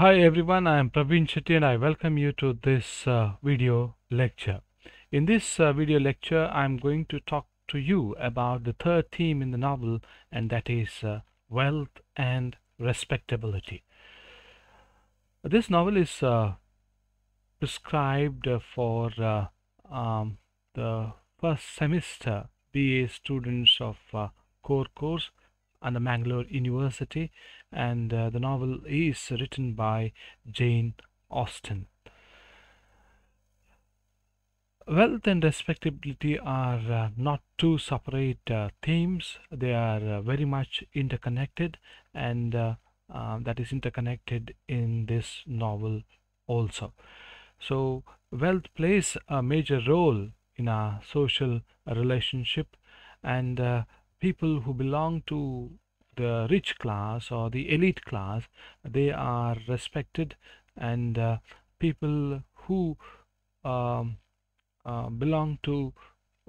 Hi everyone, I am Praveen Shetty and I welcome you to this uh, video lecture. In this uh, video lecture, I am going to talk to you about the third theme in the novel and that is uh, wealth and respectability. This novel is uh, prescribed for uh, um, the first semester BA students of uh, core course under Mangalore University and uh, the novel is written by Jane Austen. Wealth and respectability are uh, not two separate uh, themes, they are uh, very much interconnected, and uh, uh, that is interconnected in this novel also. So, wealth plays a major role in our social relationship, and people who belong to the rich class or the elite class they are respected and uh, people who um, uh, belong to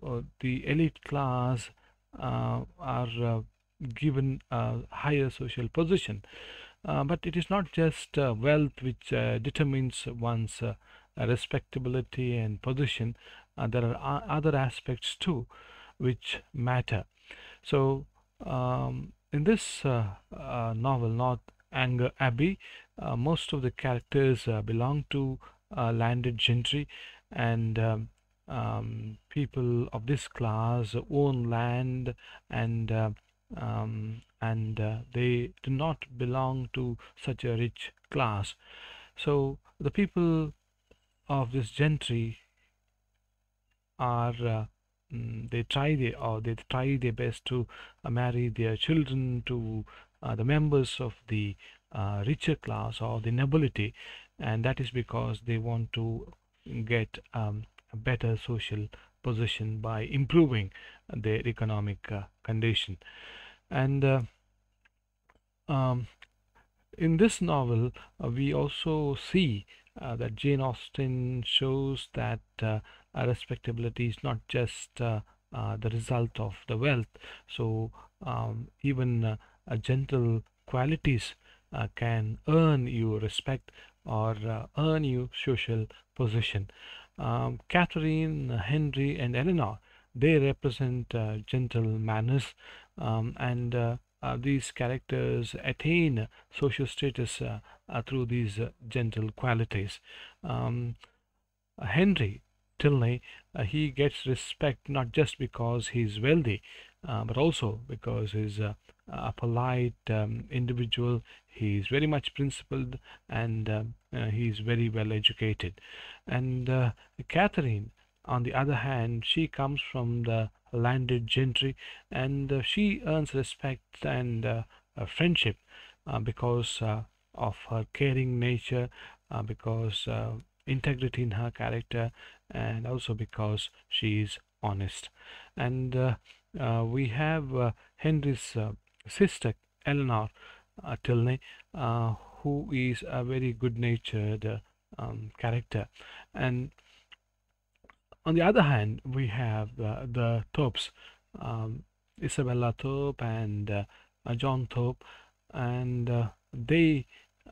uh, the elite class uh, are uh, given a higher social position. Uh, but it is not just wealth which determines one's respectability and position. There are other aspects too which matter so um, in this uh, uh, novel north anger abbey uh, most of the characters belong to landed gentry and um, um, people of this class own land and uh, um, and uh, they do not belong to such a rich class. So the people of this gentry are mm, they try their or they try their best to uh, marry their children to uh, the members of the uh, richer class or the nobility. And that is because they want to get um, a better social position by improving their economic uh, condition. And uh, um, in this novel, uh, we also see uh, that Jane Austen shows that uh, respectability is not just uh, uh, the result of the wealth. So um, even uh, gentle qualities can earn you respect or earn you social position. Um, Catherine, Henry, and Eleanor they represent gentle manners um, and these characters attain social status uh, uh, through these uh, gentle qualities. Um, Henry Tilney, uh, he gets respect not just because he's wealthy, uh, but also because he's uh, a polite um, individual. He's very much principled and um, uh, he's very well educated. And uh, Catherine, on the other hand, she comes from the landed gentry and uh, she earns respect and uh, friendship uh, because uh, of her caring nature, uh, because integrity in her character, and also because she is honest. And we have Henry's sister Eleanor uh, Tilney, who is a very good-natured um, character, and on the other hand, we have uh, the Thorpes, um, Isabella Thorpe and uh, John Thorpe, and uh, they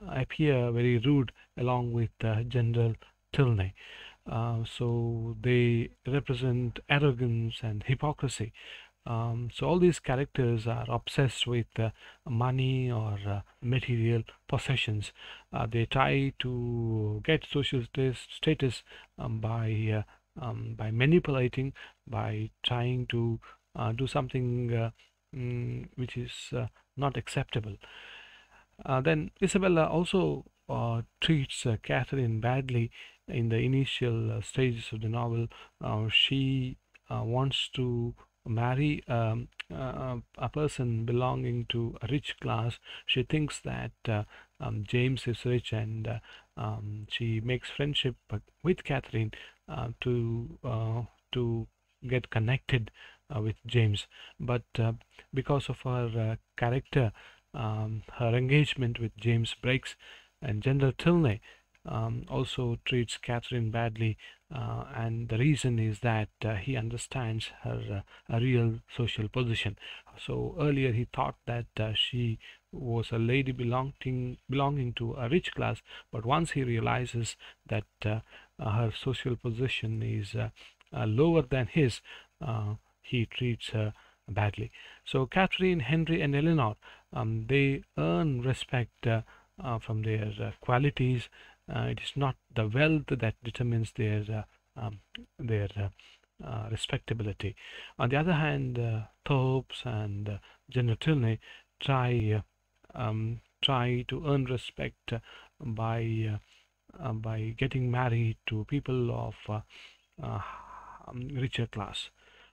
appear very rude along with uh, General Tilney. Uh, so they represent arrogance and hypocrisy. Um, so all these characters are obsessed with uh, money or uh, material possessions. Uh, they try to get social status, status um, by uh, um, by manipulating, by trying to uh, do something uh, mm, which is uh, not acceptable. Uh, then Isabella also treats Catherine badly in the initial stages of the novel. She wants to marry um, a person belonging to a rich class. She thinks that uh, um, James is rich and uh, um, she makes friendship with Catherine to uh, to get connected uh, with James. But uh, because of her uh, character, um, her engagement with James breaks, and General Tilney um, also treats Catherine badly. Uh, and the reason is that uh, he understands her uh, a real social position. So earlier he thought that uh, she was a lady belonging belonging to a rich class but once he realizes that uh, her social position is uh, uh, lower than his uh, he treats her badly so catherine henry and eleanor um, they earn respect from their qualities it is not the wealth that determines their um, their uh, respectability. On the other hand, uh, Thorpes and uh, General Tilney try um, try to earn respect by uh, by getting married to people of uh, uh, um, richer class.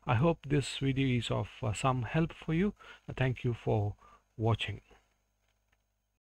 I hope this video is of uh, some help for you. Thank you for watching.